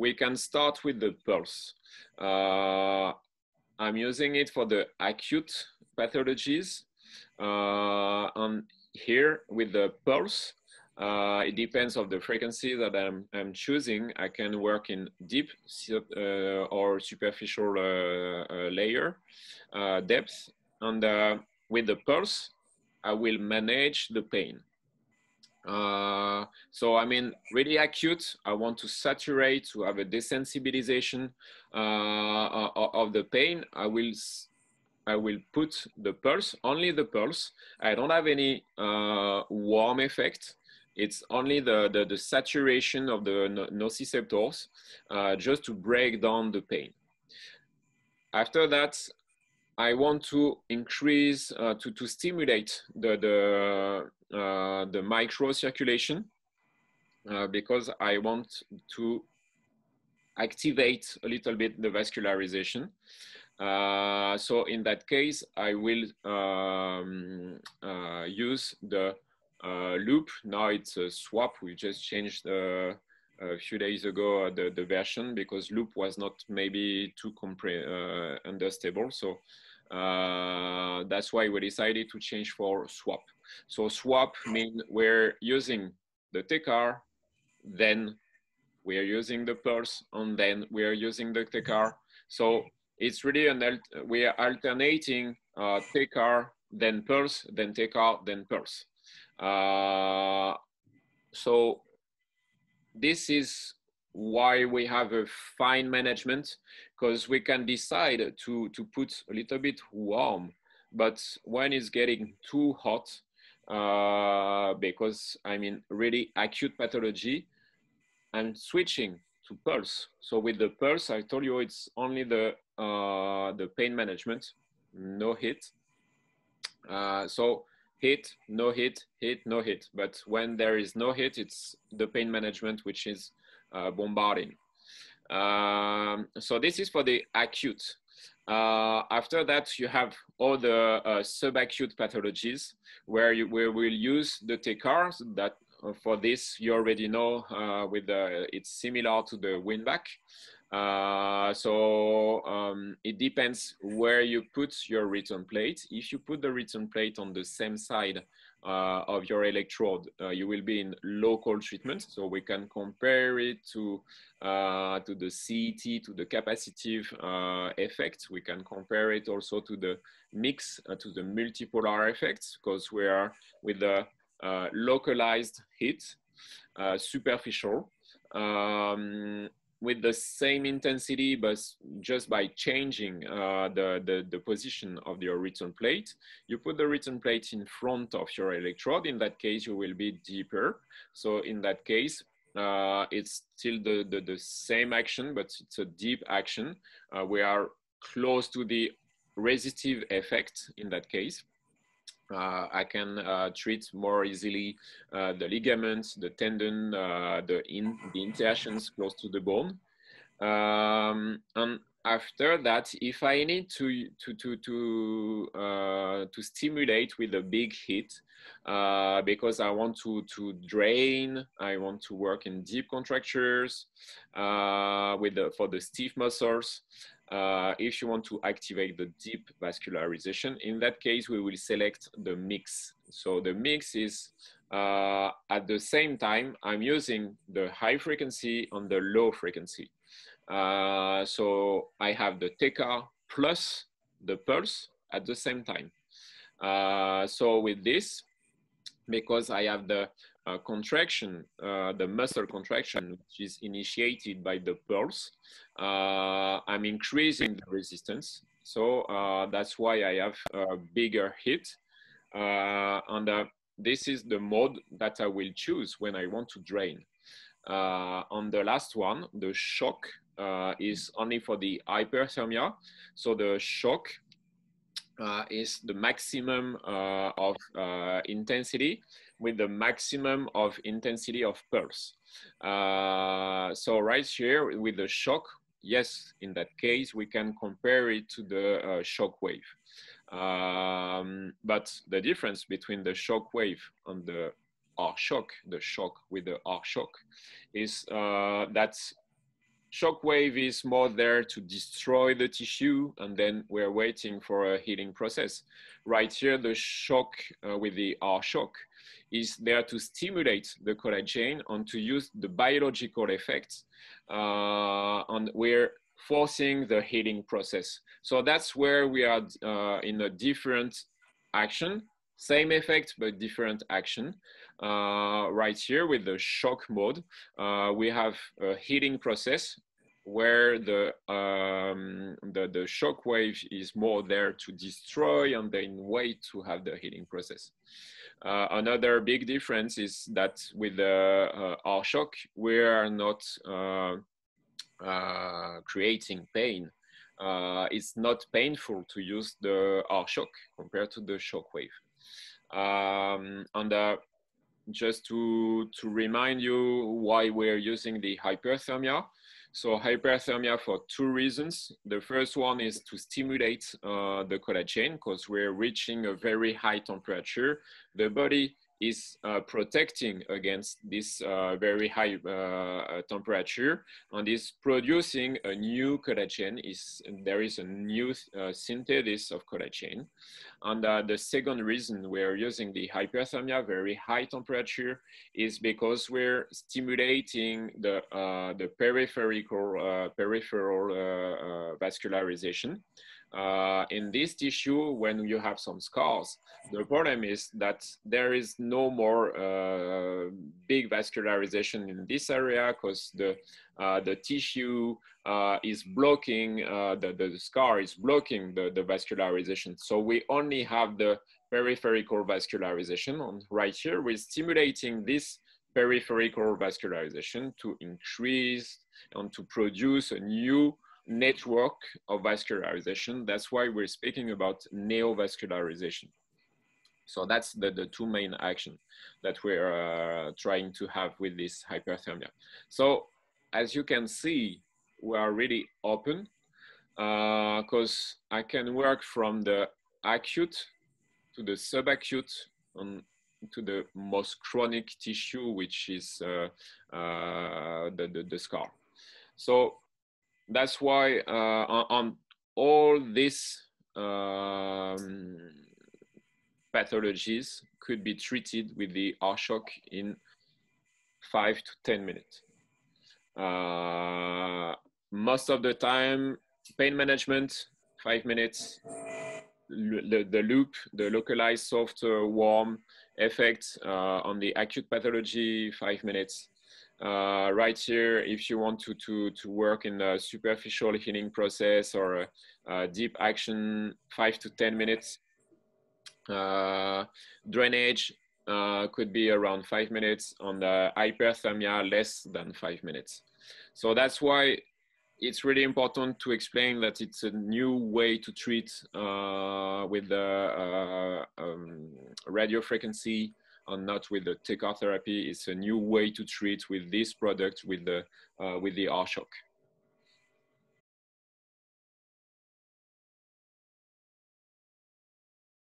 we can start with the pulse. Uh, I'm using it for the acute pathologies. Uh, and here with the pulse, uh, it depends of the frequency that I'm, I'm choosing. I can work in deep uh, or superficial uh, uh layer depth. And with the pulse, I will manage the pain. So I mean, really acute. I want to saturate to have a desensibilization of the pain. I will I will put the pulse, only the pulse. I don't have any uh, warm effect. It's only the, the, the saturation of the nociceptors uh, just to break down the pain. After that, I want to increase, uh, to, to stimulate the, the, uh, the microcirculation uh, because I want to activate a little bit the vascularization. Uh, so in that case, I will um, uh, use the uh, loop. Now it's a swap. We just changed a few days ago the, the version because loop was not maybe too uh, understable. So uh, that's why we decided to change for swap. So swap means we're using the TECAR, then we're using the pulse, and then we're using the TECAR. So it's really an we are alternating uh, TECAR, then pulse, then TECAR, then pulse. Uh, so this is why we have a fine management because we can decide to, to put a little bit warm, but when it's getting too hot, uh, because I mean really acute pathology, I'm switching to pulse. So with the pulse, I told you it's only the uh, the pain management, no hit. Uh, so hit, no hit, hit, no hit. But when there is no hit, it's the pain management which is uh, bombarding. Um, so this is for the acute. Uh, after that, you have all the uh, subacute pathologies where you we'll use the TECARs that for this you already know uh, with the, it's similar to the Winback. Uh, so um, it depends where you put your return plate. If you put the return plate on the same side uh, of your electrode, uh, you will be in local treatment. So we can compare it to, uh, to the CET, to the capacitive uh, effect. We can compare it also to the mix, to the multipolar effects, because we are with the localized heat, superficial. Um, with the same intensity, but just by changing uh, the, the, the, position of your return plate, you put the return plate in front of your electrode. In that case, you will be deeper. So in that case, uh, it's still the, the, the, same action, but it's a deep action. Uh, we are close to the resistive effect in that case. Uh, I can uh, treat more easily uh, the ligaments, the tendon, uh, the, in, the insertions close to the bone. Um, and after that, if I need to to to to uh, to stimulate with a big hit, uh, because I want to to drain, I want to work in deep contractures with the, for the stiff muscles uh, if you want to activate the deep vascularization, in that case, we will select the mix. So the mix is uh, at the same time, I'm using the high frequency on the low frequency. Uh, so I have the TECAR plus the pulse at the same time. Uh, so with this, because I have the uh, contraction, uh, the muscle contraction, which is initiated by the pulse, uh, I'm increasing the resistance. So that's why I have a bigger hit. And this is the mode that I will choose when I want to drain. on the last one, the shock is only for the hyperthermia. So the shock uh, is the maximum uh, of uh, intensity with the maximum of intensity of pulse. Uh, so right here with the shock, yes, in that case, we can compare it to the uh, shock wave. Um, but the difference between the shock wave and the R shock, the shock with the R shock, is uh, that shockwave is more there to destroy the tissue and then we're waiting for a healing process. Right here, the shock uh, with the R shock is there to stimulate the collagen and to use the biological effects uh, and we're forcing the healing process. So that's where we are uh, in a different action, same effect, but different action. Uh, right here with the shock mode, uh, we have a healing process where the, um, the, the shock wave is more there to destroy and then wait to have the healing process. Uh, another big difference is that with the uh, R shock, we are not uh, uh, creating pain. It's not painful to use the R shock compared to the shock wave. Um, and uh, just to, to remind you why we're using the hyperthermia, so hyperthermia for two reasons. The first one is to stimulate uh, the collagen because we're reaching a very high temperature. The body is uh, protecting against this uh, very high uh, temperature and is producing a new collagen. Is there is a new uh, synthesis of collagen, and uh, the second reason we're using the hyperthermia, very high temperature, is because we're stimulating the uh, the peripheral peripheral vascularization. Uh, in this tissue, when you have some scars, the problem is that there is no more uh, big vascularization in this area because the, uh, the tissue uh, is blocking, uh, the, the scar is blocking the, the vascularization. So we only have the peripheral vascularization and right here. We're stimulating this peripheral vascularization to increase and to produce a new network of vascularization. That's why we're speaking about neovascularization. So that's the, the two main action that we're uh, trying to have with this hyperthermia. So as you can see, we are really open because uh, I can work from the acute to the subacute and to the most chronic tissue, which is uh, uh the, the, the, scar. So that's why uh, on, on, all these um, pathologies could be treated with the R-shock in five to 10 minutes. Uh, most of the time, pain management, five minutes, the, the loop, the localized soft uh, warm effect uh, on the acute pathology, five minutes uh, right here, if you want to, to, to work in a superficial healing process or a, a deep action, five to 10 minutes. Uh, drainage uh, could be around five minutes. On the hyperthermia, less than five minutes. So that's why it's really important to explain that it's a new way to treat uh, with the uh, um, radio frequency and not with the therapy. It's a new way to treat with this product with the, uh, with the R-shock.